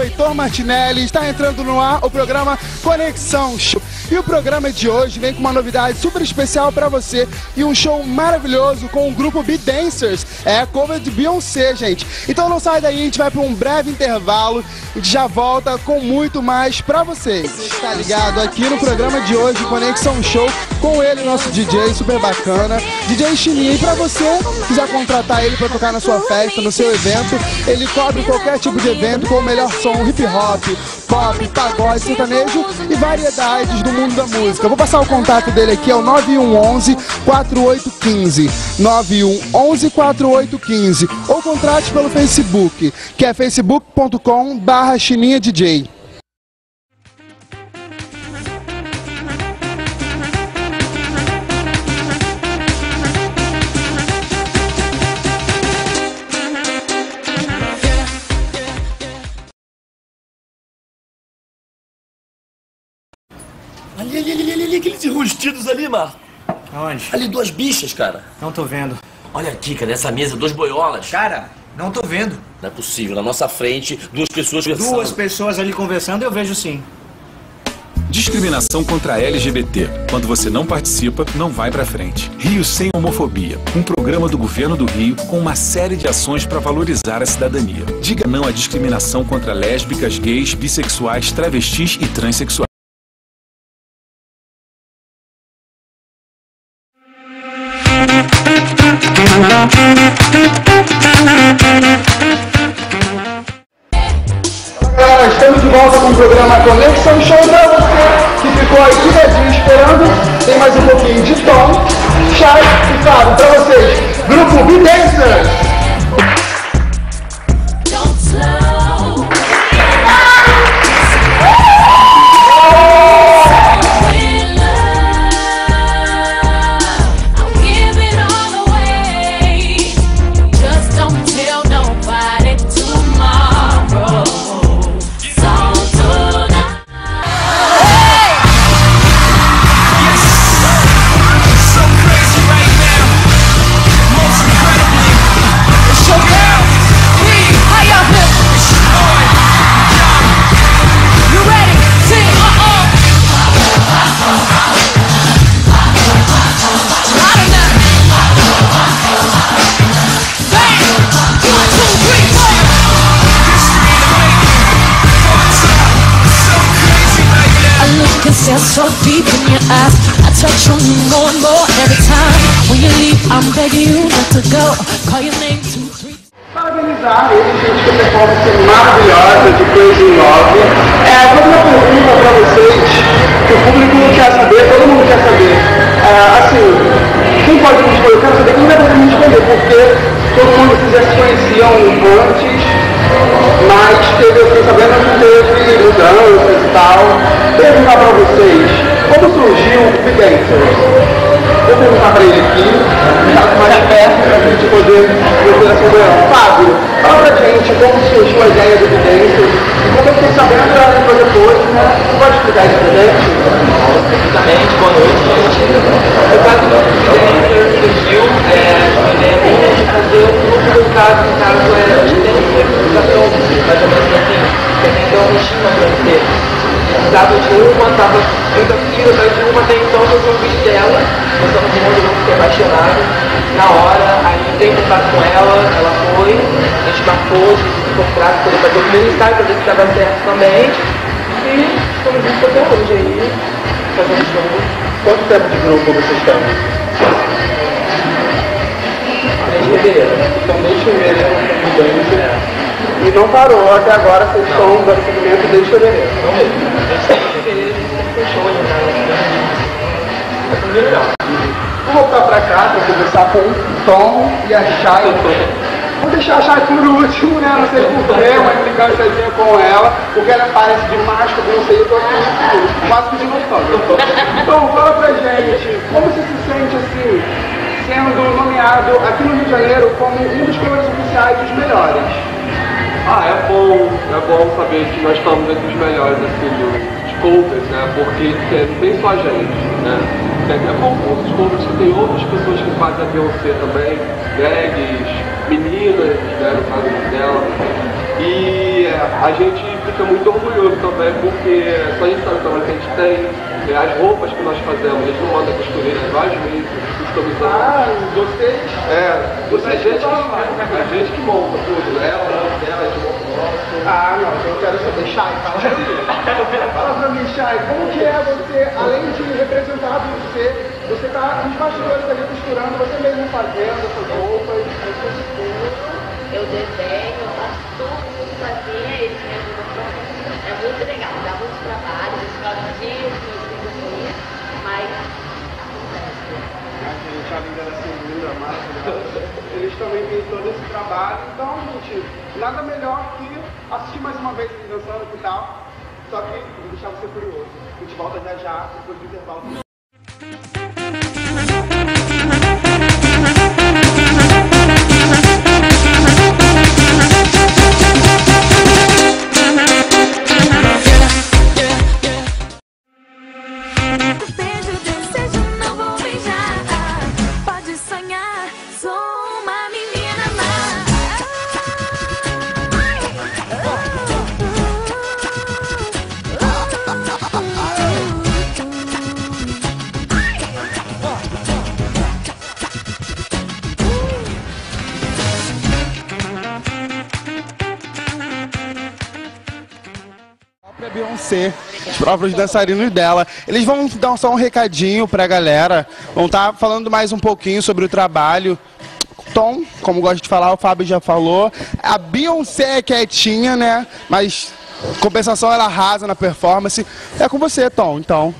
Heitor Martinelli, está entrando no ar o programa Conexão Show. E o programa de hoje vem com uma novidade super especial para você e um show maravilhoso com o grupo Be Dancers. É a cover de Beyoncé, gente. Então não sai daí, a gente vai para um breve intervalo e já volta com muito mais para vocês. Você está ligado aqui no programa de hoje, Conexão Show, com ele, nosso DJ super bacana, DJ Chininha. E para você quiser contratar ele para tocar na sua festa, no seu evento, ele cobre qualquer tipo de evento com o melhor som hip hop, pop, pagode, sertanejo e variedades do mundo da música. Vou passar o contato dele aqui, é o 9111 4815. 9111 4815. Ou contrate pelo Facebook, que é facebook.com barra DJ. Aqueles enrustidos ali, Marco. Aonde? Ali, duas bichas, cara. Não tô vendo. Olha aqui, cara, nessa mesa, duas boiolas. Cara, não tô vendo. Não é possível, na nossa frente, duas pessoas conversando. Duas pessoas ali conversando, eu vejo sim. Discriminação contra LGBT. Quando você não participa, não vai pra frente. Rio Sem Homofobia. Um programa do governo do Rio com uma série de ações para valorizar a cidadania. Diga não à discriminação contra lésbicas, gays, bissexuais, travestis e transexuais. Galera, estamos de volta com o programa Conexão Show pra você que ficou aí ligadinho esperando. Tem mais um pouquinho de tom, chat e claro, pra vocês, grupo Be. See so deep in your eyes. I touch on you more and more every time. When you leave, I'm begging you not to go. Call your name two, three. Parabenizar gente, com a performance maravilhosa de Crazy Love. É, vou uma pergunta pra vocês, que o público quer saber, todo mundo quer saber. É, assim, quem pode me responder? Eu quero saber quem vai poder me responder, porque todo mundo vocês já se conheciam antes, mas teve, eu fiquei sabendo que teve mudanças e tal. Perguntar pra vocês, como surgiu o Big Dancers? Vou perguntar pra ele aqui, tá mais perto, pra gente poder ver essa ideia. Fábio, fala pra gente como surgiu a ideia do Evidências e como que você sabendo da depois depois, né? Você pode explicar isso pra gente? Basicamente, boa noite. O caso do Dancer surgiu, é, uma ideia de fazer um grupo do caso, no caso é Dancer, educação, mais ou menos assim, que então não tinha uma Dancer. Precisava de uma, tava muito afim atrás de uma, até então eu um vídeo dela, gostamos muito, eu fiquei apaixonado. Na hora, aí entrei em contato com ela, ela foi, a gente marcou, a gente se encontrar, poder fazer o ensaio, pra ver se dava certo também. E estamos juntos até hoje aí, fazendo show. Quanto tempo de grupo vocês estão? Desde fevereiro. Então desde fevereiro, Evidências. E não parou até agora, vocês estão dando seguimento desde fevereiro. Não mesmo. A gente. É. Vou voltar pra cá pra conversar com o Tom e a Chay. Vou deixar a Chay por último, né? Não sei porquê, uma implicânciazinha com ela, porque ela parece demais, que não sei, eu tô aqui quase pedindo autógrafo. Então, fala pra gente, como você se sente assim, sendo nomeado aqui no Rio de Janeiro como um dos cores oficiais dos melhores? Ah, é bom, é bom saber que nós estamos entre os melhores assim, de covers, né? Porque tem, tem só a gente, né? É, é bom outros covers que tem outras pessoas que fazem a Beyoncé também, drags, meninas, né? No caso dela. E é, a gente fica muito orgulhoso também, porque só a gente sabe o trabalho que a gente tem, é, as roupas que nós fazemos, a gente não manda costureira em vários meses, customizando. Ah, vocês. É, você, a, gente, a gente que monta tudo, né? Ah, não, eu quero saber. Chay, fala. fala pra mim, Chay, como que é você, além de representar você, você tá nos bastidores ali costurando, você mesmo fazendo essas roupas. Eu desenho, eu faço tudo, tudo sozinha, eles me ajudam. É muito legal, dá muito trabalho, eles falam disso, assim, mas acontece. A gente, além eles também têm todo esse trabalho. Então, gente, nada melhor que assistir mais uma vez dançando e tal. Só que vou deixar você curioso. A gente volta já já, depois do intervalo. Beyoncé, os próprios dançarinos dela. Eles vão dar só um recadinho pra galera, vão estar falando mais um pouquinho sobre o trabalho. Tom, como gosto de falar, o Fábio já falou. A Beyoncé é quietinha, né? Mas compensação ela arrasa na performance. É com você, Tom, então.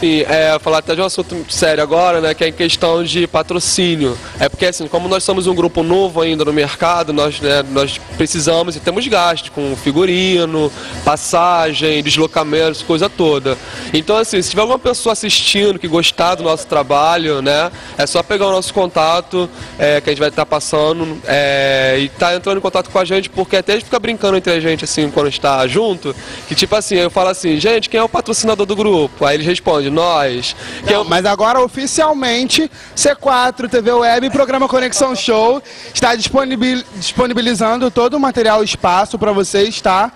Sim, é, falar até de um assunto sério agora, né, que é em questão de patrocínio. É porque, assim, como nós somos um grupo novo ainda no mercado, nós, né, nós precisamos e temos gasto com figurino, passagem, deslocamentos, coisa toda. Então, assim, se tiver alguma pessoa assistindo que gostar do nosso trabalho, né, é só pegar o nosso contato, é, que a gente vai estar passando, é, e tá entrando em contato com a gente, porque até a gente fica brincando entre a gente, assim, quando está junto, que tipo assim, eu falo assim, gente, quem é o patrocinador do grupo? Aí eles respondem, nós. Quem é o- Mas agora, oficialmente, C4 TV Web e programa Conexão Show está disponibil- disponibilizando todo o material espaço para vocês, tá?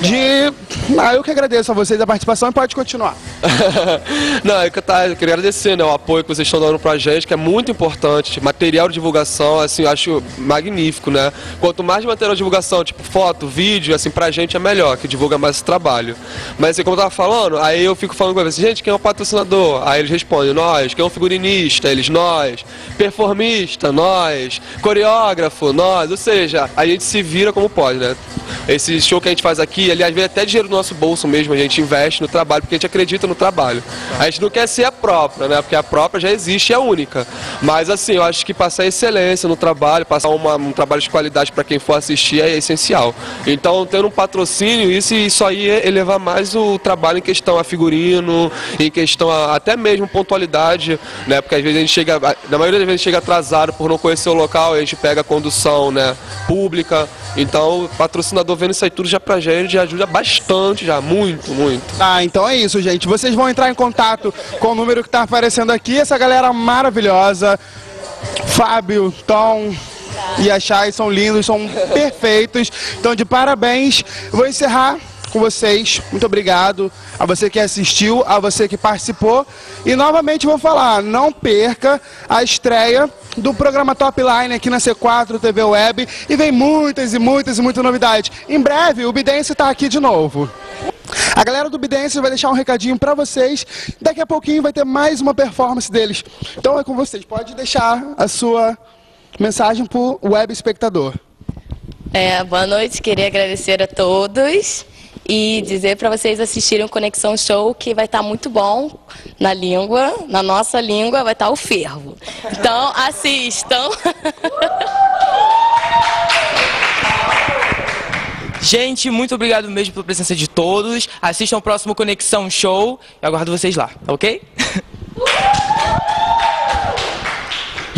De. Ah, eu que agradeço a vocês a participação e pode continuar. Não, é eu, tá, eu queria agradecer né, o apoio que vocês estão dando pra gente, que é muito importante. Material de divulgação, assim, eu acho magnífico, né? Quanto mais material de divulgação, tipo foto, vídeo, assim, pra gente é melhor, que divulga mais esse trabalho. Mas assim, como eu tava falando, aí eu fico falando com eles, gente, quem é o patrocinador? Aí eles respondem, nós. Quem é o figurinista? Eles, nós. Performista? Nós. Coreógrafo? Nós. Ou seja, a gente se vira como pode, né? Esse show que a gente faz aqui, aliás, vem até dinheiro do nosso bolso mesmo, a gente investe no trabalho, porque a gente acredita no trabalho. A gente não quer ser a própria, né? Porque a própria já existe é única. Mas assim, eu acho que passar excelência no trabalho, passar uma- um trabalho de qualidade para quem for assistir é essencial. Então, tendo um patrocínio, isso, isso aí é elevar mais o trabalho em questão a figurino, em questão a, até mesmo pontualidade, né? Porque às vezes a gente chega, na maioria das vezes chega atrasado por não conhecer o local, a gente pega a condução, né, pública. Então, o patrocinador vendo isso aí tudo já pra gente já ajuda bastante, já, muito, muito. Ah, então é isso, gente. Vocês vão entrar em contato com o número que tá aparecendo aqui. Essa galera maravilhosa. Fábio, Tom e a Chay são lindos, são perfeitos. Então, de parabéns. Vou encerrar com vocês. Muito obrigado a você que assistiu, a você que participou. E novamente vou falar, não perca a estreia do programa Top Line aqui na C4 TV Web. E vem muitas e muitas e muitas novidades. Em breve, o Bidense está aqui de novo. A galera do Bidense vai deixar um recadinho pra vocês. Daqui a pouquinho vai ter mais uma performance deles. Então é com vocês. Pode deixar a sua mensagem pro web espectador. É, boa noite, queria agradecer a todos e dizer para vocês assistirem o Conexão Show que vai estar muito bom na língua, na nossa língua vai estar o fervo. Então assistam. Gente, muito obrigado mesmo pela presença de todos. Assistam o próximo Conexão Show. Eu aguardo vocês lá, tá ok?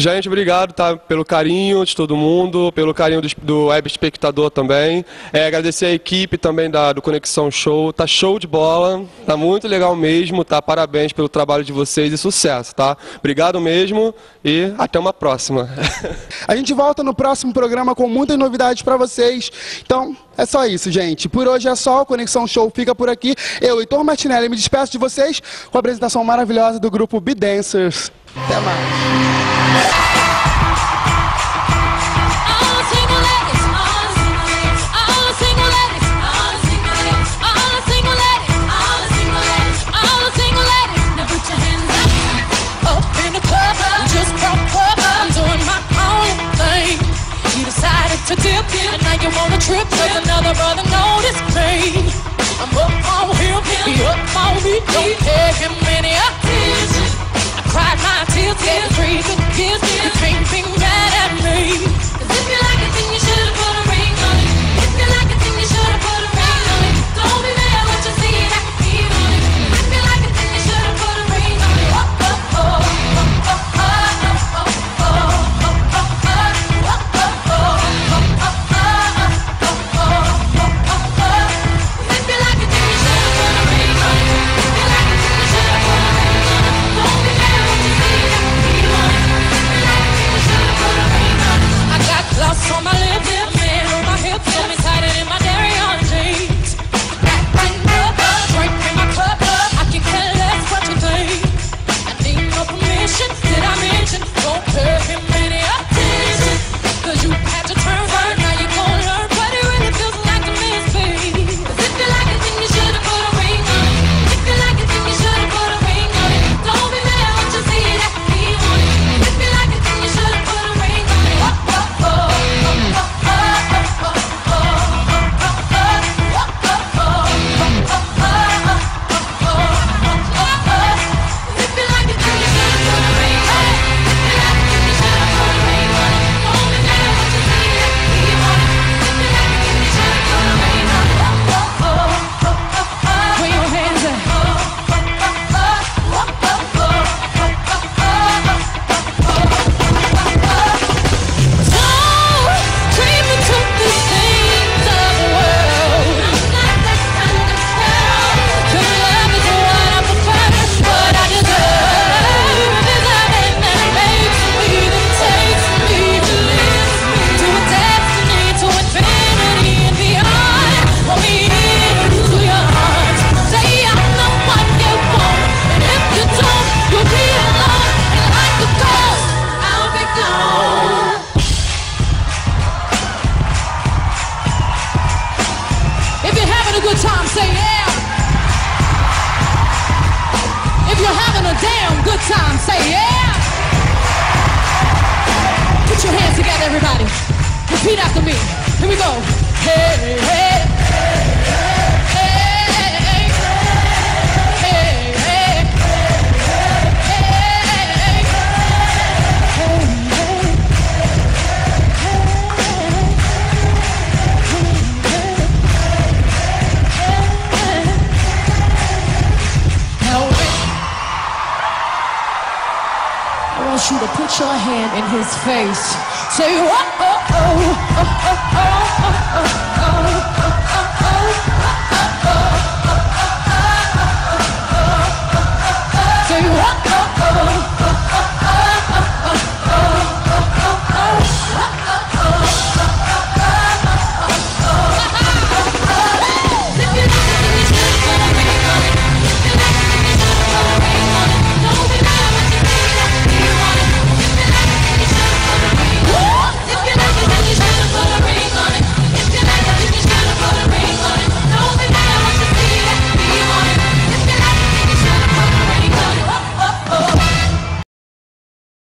Gente, obrigado tá, pelo carinho de todo mundo, pelo carinho do, do web espectador também. É, agradecer a equipe também da, do Conexão Show. Tá show de bola, tá muito legal mesmo, tá? Parabéns pelo trabalho de vocês e sucesso, tá? Obrigado mesmo e até uma próxima. A gente volta no próximo programa com muitas novidades para vocês. Então, é só isso, gente. Por hoje é só. O Conexão Show fica por aqui. Eu, Heitor Martinelli, me despeço de vocês com a apresentação maravilhosa do grupo Be Dancers. Até mais. to dip in And now you wanna trip another brother noticed me I'm up on him, up on me. Don't tears, tears, tears, tears, tears, tears, tears, tears, tears, tears, tears, tears, tears, damn good time. Say yeah. Put your hands together, everybody. Repeat after me. Here we go. Hey, hey. put your hand in his face. Say, oh, oh, oh, oh. oh.